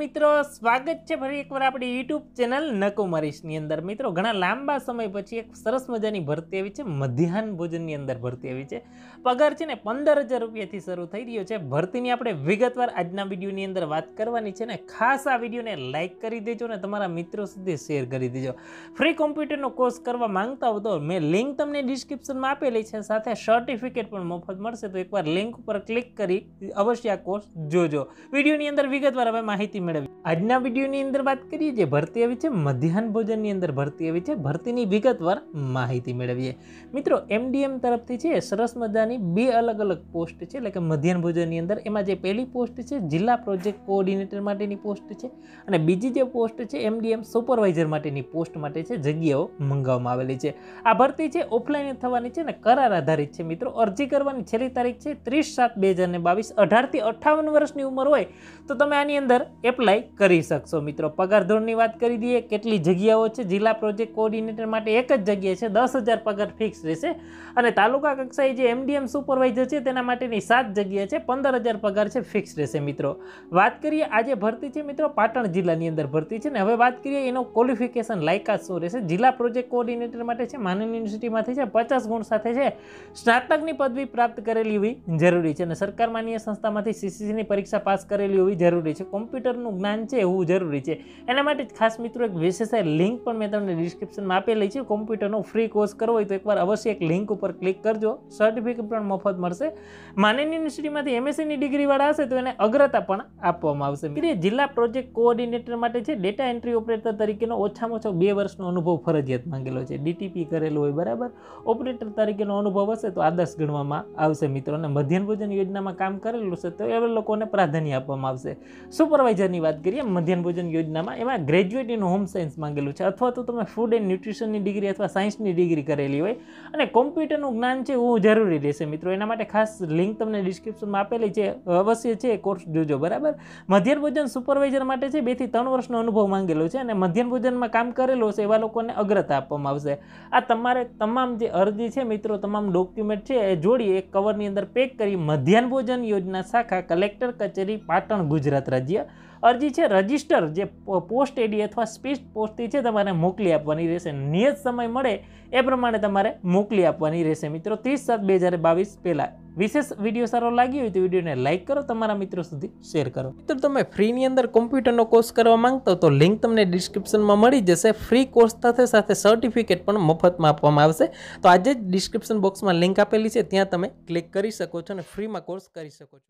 મિત્રો, સ્વાગત છે ફરી એકવાર આપણી યુટ્યુબ ચેનલ નકુમારીશની અંદર. મિત્રો, ઘણા લાંબા સમય પછી એક સરસ મજાની ભરતી આવી છે. મધ્યાહન ભોજનની અંદર ભરતી આવી છે. પગાર છે ને પંદર હજાર રૂપિયાથી શરૂ થઈ રહ્યો છે. ભરતીની આપણે વિગતવાર આજના વિડીયોની અંદર વાત કરવાની છે ને ખાસ આ વિડીયોને લાઇક કરી દેજો ને તમારા મિત્રો સુધી શેર કરી દેજો. ફ્રી કોમ્પ્યુટરનો કોર્સ કરવા માંગતા હો તો મેં લિંક તમને ડિસ્ક્રિપ્શનમાં આપેલી છે. સાથે સર્ટિફિકેટ પણ મફત મળશે. તો એકવાર લિંક ઉપર ક્લિક કરી અવશ્ય આ કોર્સ જોજો. વિડીયોની અંદર વિગતવાર હવે માહિતી મેળવી. આજના વિડીયોની અંદર વાત કરીએ જે ભરતી આવી છે, મધ્યાહન ભોજનની અંદર ભરતી આવી છે, ભરતીની વિગતવાર માહિતી મેળવીએ. મિત્રો એમડીએમ તરફથી છે, સરસ મજાની બે અલગ અલગ પોસ્ટ છે, એટલે કે મધ્યાહન ભોજનની અંદર. એમાં જે પહેલી પોસ્ટ છે, જિલ્લા પ્રોજેક્ટ કોઓર્ડિનેટર માટેની પોસ્ટ છે અને બીજી જે પોસ્ટ છે એમડીએમ સુપરવાઇઝર માટેની પોસ્ટ માટે છે, જગ્યાઓ મંગાવવામાં આવેલી છે. આ ભરતી છે ઓફલાઈન થવાની છે ને કરાર આધારિત છે. મિત્રો, અરજી કરવાની છેલ્લી તારીખ છે, ત્રીસ સાત બે હજાર ને બાવીસ. અઢારથી અઠ્ઠાવન વર્ષની ઉંમર હોય તો તમે આની અંદર એપ્લાય કરી શકશો. મિત્રો, પગાર ધોરણની વાત કરી દઈએ, કેટલી જગ્યાઓ છે? જિલ્લા પ્રોજેક્ટ કોઓર્ડિનેટર માટે એક જ જગ્યા છે, દસ હજાર પગાર ફિક્સ રહેશે. અને તાલુકા કક્ષાએ જે એમડીએમ સુપરવાઇઝર છે, તેના માટેની સાત જગ્યા છે, પંદર હજાર પગાર છે ફિક્સ રહેશે, મિત્રો. વાત કરીએ, આજે ભરતી છે, મિત્રો, પાટણ જિલ્લાની અંદર ભરતી છે ને, હવે વાત કરીએ, એનો ક્વોલિફિકેશન લાયકાત શું રહેશે? જિલ્લા પ્રોજેક્ટ કોઓર્ડિનેટર માટે છે માનવ યુનિવર્સિટીમાંથી છે, પચાસ ગુણ સાથે છે. સ્નાતકની પદવી પ્રાપ્ત કરેલી હોવી જરૂરી છે અને સરકાર માન્ય સંસ્થામાંથી સીસીસીની પરીક્ષા પાસ કરેલી હોવી જરૂરી છે. કોમ્પ્યુટરનું જ્ઞાન છે એવું જરૂરી છે. એના માટે જ ખાસ મિત્રો એક વિશેષ લિંક પણ મેં તમને ડિસ્ક્રિપ્શનમાં આપેલી છે. કોમ્પ્યુટરનો ફ્રી કોર્સ કરવો હોય તો એકવાર અવશ્ય એક લિંક ઉપર ક્લિક કરજો. સર્ટિફિકેટ પણ મફત મળશે. માનની યુનિવર્સિટીમાંથી એમએસસીની ડિગ્રીવાળા હશે તો એને અગ્રતા પણ આપવામાં આવશે. જિલ્લા પ્રોજેક્ટ કોઓર્ડિનેટર માટે છે ડેટા એન્ટ્રી ઓપરેટર તરીકેનો ઓછામાં ઓછો બે વર્ષનો અનુભવ ફરજિયાત માંગેલો છે. ડીટીપી કરેલો હોય બરાબર. ઓપરેટર તરીકેનો અનુભવ હશે તો આદર્શ ગણવામાં આવશે મિત્રો. અને મધ્યાહન ભોજન યોજનામાં કામ કરેલું છે તો એવા લોકોને પ્રાધાન્ય આપવામાં આવશે. સુપરવાઇઝરની વાત કરીએ, મધ્યાહન ભોજન યોજનામાં એમાં ગ્રેજ્યુએટ ઇન હોમ સાયન્સ માંગેલું છે. અથવા તો તમે ફૂડ એન્ડ ન્યુટ્રિશનની ડિગ્રી અથવા સાયન્સની ડિગ્રી કરેલી હોય અને કોમ્પ્યુટરનું જ્ઞાન છે એવું જરૂરી રહેશે મિત્રો. એના માટે ખાસ લિંક તમને ડિસ્ક્રિપ્શનમાં આપેલી છે. અવશ્ય છે કોર્સ જોજો, બરાબર? મધ્યાહન ભોજન સુપરવાઇઝર માટે છે બેથી ત્રણ વર્ષનો અનુભવ માંગેલો છે અને મધ્યાહન ભોજનમાં કામ કરેલો છે એવા લોકોને અગ્રતા આપવામાં આવશે. આ તમારે તમામ જે અરજી છે મિત્રો, તમામ ડોક્યુમેન્ટ છે એ જોડી એક કવરની અંદર પેક કરી મધ્યાહન ભોજન યોજના શાખા કલેક્ટર કચેરી, પાટણ, ગુજરાત રાજ્ય. અરજી છે, રજિસ્ટર જે પોસ્ટ એડી અથવા સ્પીચ પોસ્ટથી છે તમારે મોકલી આપવાની રહેશે. નિયત સમય મળે એ પ્રમાણે તમારે મોકલી આપવાની રહેશે. મિત્રો, ત્રીસ સાત બે હજાર બાવીસ પહેલાં વિશેષ વીડિયો સારો લાગ્યો હોય તો વિડીયોને લાઇક કરો, તમારા મિત્રો સુધી શેર કરો. મિત્રો, તમે ફ્રીની અંદર કોમ્પ્યુટરનો કોર્સ કરવા માંગતો તો લિંક તમને ડિસ્ક્રિપ્શનમાં મળી જશે. ફ્રી કોર્સ સાથે સાથે સર્ટિફિકેટ પણ મફતમાં આપવામાં આવશે. તો આજે જ ડિસ્ક્રિપ્શન બોક્સમાં લિંક આપેલી છે, ત્યાં તમે ક્લિક કરી શકો છો અને ફ્રીમાં કોર્સ કરી શકો છો.